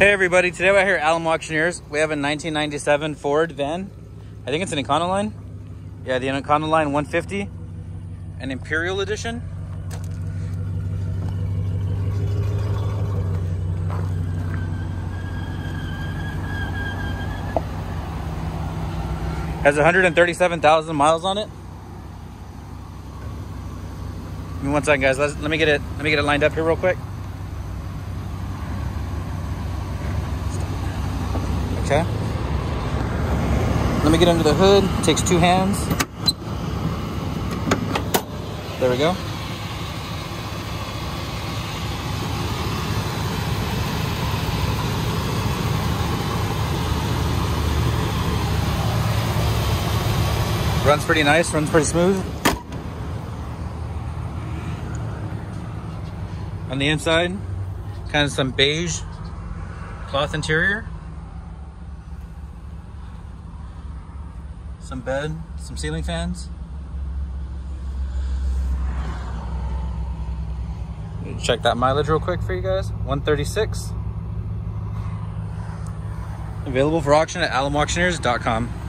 Hey everybody, today we're here at Alamo Auctioneers. We have a 1997 Ford van. I think it's an Econoline. Yeah, the Econoline 150, an Imperial Edition. Has 137,000 miles on it. Give me one second, guys. Let's, let me get it. Let me get it lined up here real quick. Okay. Let me get under the hood. It takes two hands. There we go. Runs pretty nice, runs pretty smooth. On the inside, kind of some beige cloth interior. Some bed, some ceiling fans. Check that mileage real quick for you guys. 136. Available for auction at alamoauctioneers.com.